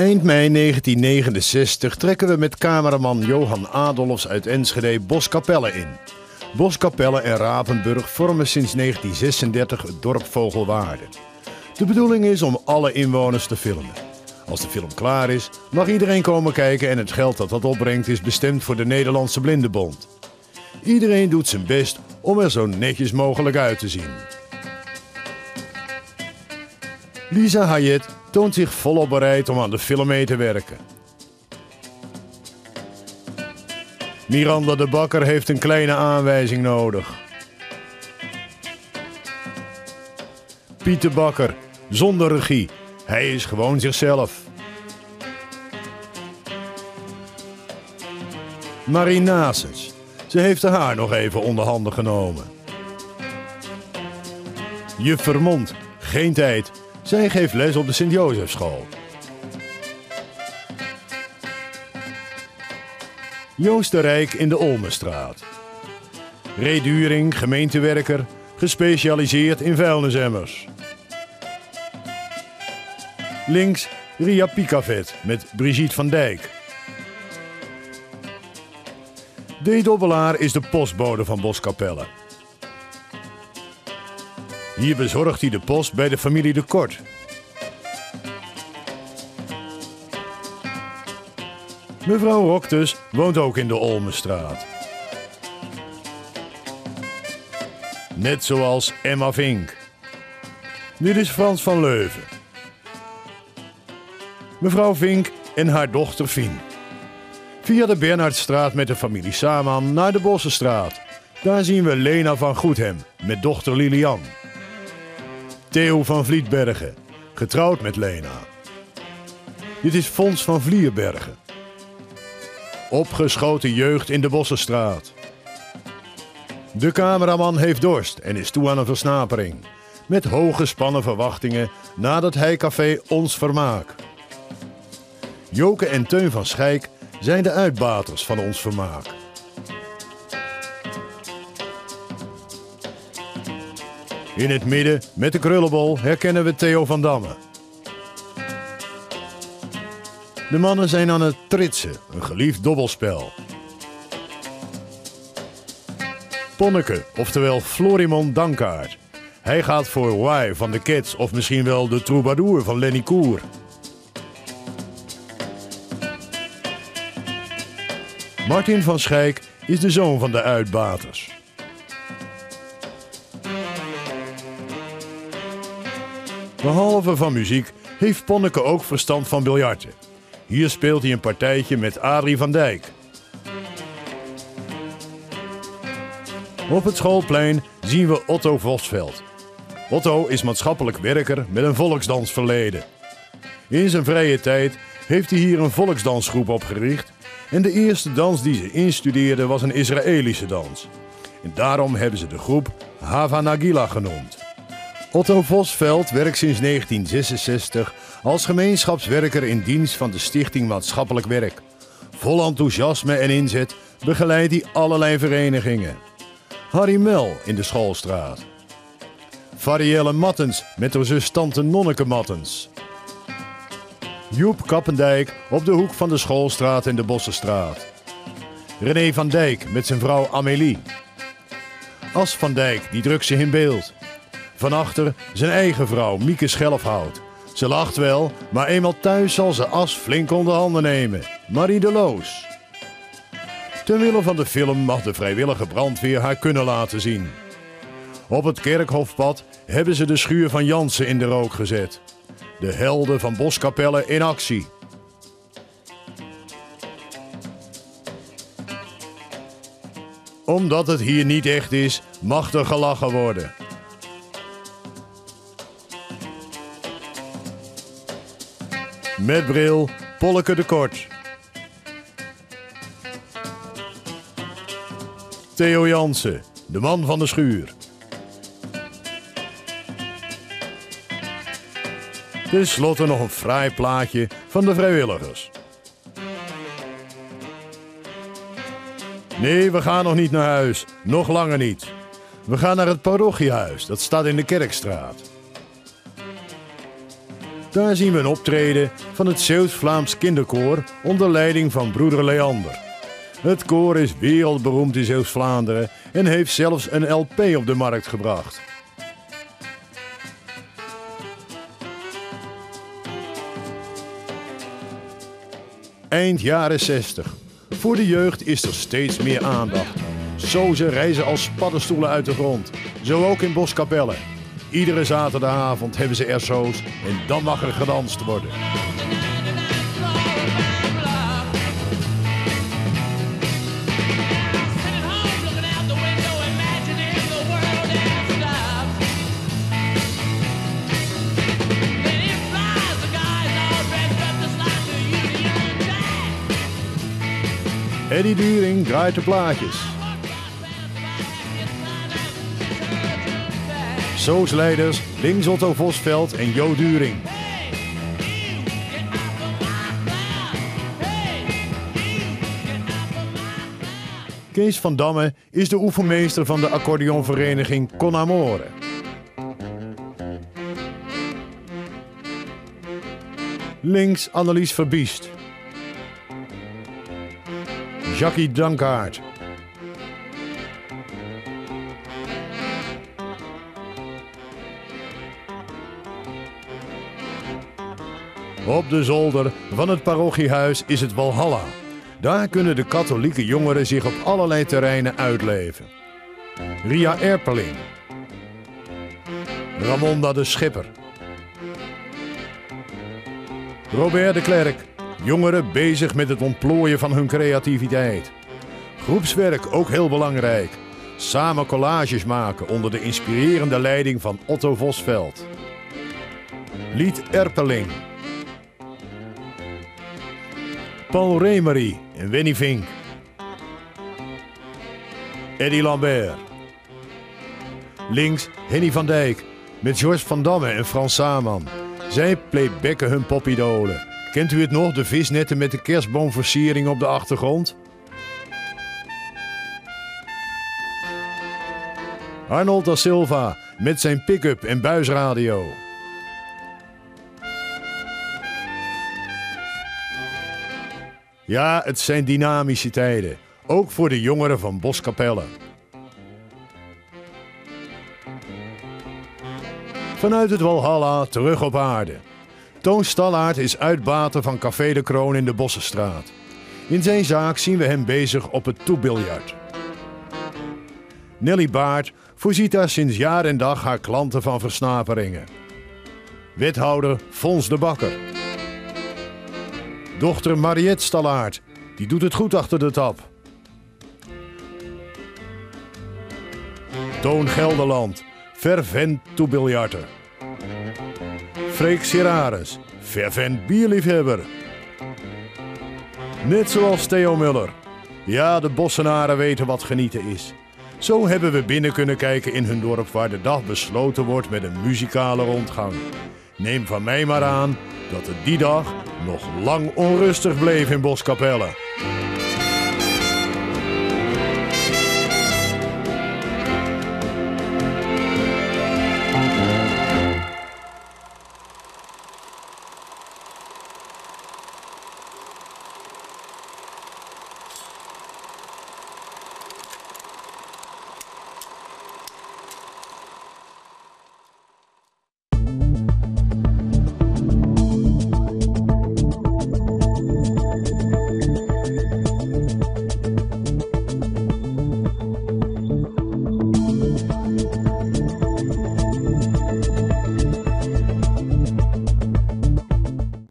Eind mei 1969 trekken we met cameraman Johan Adolfs uit Enschede Boskapelle in. Boskapelle en Ravenburg vormen sinds 1936 het dorp Vogelwaarde. De bedoeling is om alle inwoners te filmen. Als de film klaar is, mag iedereen komen kijken en het geld dat dat opbrengt is bestemd voor de Nederlandse Blindenbond. Iedereen doet zijn best om er zo netjes mogelijk uit te zien. Lisa Hayet toont zich volop bereid om aan de film mee te werken. Miranda de Bakker heeft een kleine aanwijzing nodig. Pieter Bakker, zonder regie. Hij is gewoon zichzelf. Marie Nasens. Ze heeft haar nog even onder handen genomen. Je Vermond. Geen tijd. Zij geeft les op de Sint-Jozefschool. Joost de Rijk in de Olmenstraat. Ray During, gemeentewerker, gespecialiseerd in vuilnisemmers. Links Ria Picavet met Brigitte van Dijk. D. Dobbelaar is de postbode van Boskapelle. Hier bezorgt hij de post bij de familie De Kort. Mevrouw Roktus woont ook in de Olmenstraat. Net zoals Emma Vink. Dit is Frans van Leuven. Mevrouw Vink en haar dochter Fien. Via de Bernhardstraat met de familie Saman naar de Bossenstraat. Daar zien we Lena van Goedhem met dochter Lilian. Theo van Vlietbergen, getrouwd met Lena. Dit is Fons van Vlierbergen. Opgeschoten jeugd in de Bossenstraat. De cameraman heeft dorst en is toe aan een versnapering. Met hoge spannen verwachtingen nadat hij café Ons Vermaak. Joke en Teun van Schijk zijn de uitbaters van ons vermaak. In het midden, met de krullenbol, herkennen we Theo van Damme. De mannen zijn aan het tritsen, een geliefd dobbelspel. Ponneke, oftewel Florimon Dankaart. Hij gaat voor Why van de Kids of misschien wel de troubadour van Lenny Koer. Martin van Schijk is de zoon van de uitbaters. Behalve van muziek heeft Ponneke ook verstand van biljarten. Hier speelt hij een partijtje met Adrie van Dijk. Op het schoolplein zien we Otto Vosveld. Otto is maatschappelijk werker met een volksdansverleden. In zijn vrije tijd heeft hij hier een volksdansgroep opgericht. En de eerste dans die ze instudeerde was een Israëlische dans. En daarom hebben ze de groep Hava Nagila genoemd. Otto Vosveld werkt sinds 1966 als gemeenschapswerker in dienst van de Stichting Maatschappelijk Werk. Vol enthousiasme en inzet begeleidt hij allerlei verenigingen. Harry Mel in de Schoolstraat. Farielle Mattens met haar zus Tante Nonneke Mattens. Joep Kappendijk op de hoek van de Schoolstraat en de Bossenstraat. René van Dijk met zijn vrouw Amélie. As van Dijk, die drukt zich in beeld. Van achter zijn eigen vrouw, Mieke Schelfhout. Ze lacht wel, maar eenmaal thuis zal ze As flink onder handen nemen. Marie de Loos. Ten wille van de film mag de vrijwillige brandweer haar kunnen laten zien. Op het kerkhofpad hebben ze de schuur van Jansen in de rook gezet. De helden van Boskapelle in actie. Omdat het hier niet echt is, mag er gelachen worden. Met bril, Polleke de Kort. Theo Jansen, de man van de schuur. Ten slotte nog een fraai plaatje van de vrijwilligers. Nee, we gaan nog niet naar huis. Nog langer niet. We gaan naar het parochiehuis. Dat staat in de Kerkstraat. Daar zien we een optreden van het Zeeuws-Vlaams kinderkoor onder leiding van broeder Leander. Het koor is wereldberoemd in Zeeuws-Vlaanderen en heeft zelfs een LP op de markt gebracht. Eind jaren 60. Voor de jeugd is er steeds meer aandacht. Sozen reizen als paddenstoelen uit de grond. Zo ook in Boskapelle. Iedere zaterdagavond hebben ze er en dan mag er gedanst worden. Eddie During draait de plaatjes. Soosleiders Links Otto Vosveld en Jo During. Kees van Damme is de oefenmeester van de accordeonvereniging Con Amore. Links Annelies Verbiest. Jackie Dankaart. Op de zolder van het parochiehuis is het Walhalla. Daar kunnen de katholieke jongeren zich op allerlei terreinen uitleven. Ria Erpeling. Ramonda de Schipper. Robert de Klerk. Jongeren bezig met het ontplooien van hun creativiteit. Groepswerk ook heel belangrijk. Samen collages maken onder de inspirerende leiding van Otto Vosveld. Lied Erpeling. Paul Remery en Winnie Vink. Eddie Lambert. Links Henny van Dijk met George van Damme en Frans Saman. Zij playbacken hun popidolen. Kent u het nog, de visnetten met de kerstboomversiering op de achtergrond? Arnold da Silva met zijn pick-up en buisradio. Ja, het zijn dynamische tijden, ook voor de jongeren van Boskapelle. Vanuit het Walhalla terug op aarde. Toon Stallaert is uitbater van Café de Kroon in de Bossenstraat. In zijn zaak zien we hem bezig op het toebiljart. Nelly Baart voorziet daar sinds jaar en dag haar klanten van versnaperingen. Wethouder Fons de Bakker. Dochter Mariette Stallaert, die doet het goed achter de tap. Toon Gelderland, fervent toebiljarter. Freek Siraris, fervent bierliefhebber. Net zoals Theo Muller. Ja, de Bossenaren weten wat genieten is. Zo hebben we binnen kunnen kijken in hun dorp waar de dag besloten wordt met een muzikale rondgang. Neem van mij maar aan dat het die dag nog lang onrustig bleef in Boskapelle.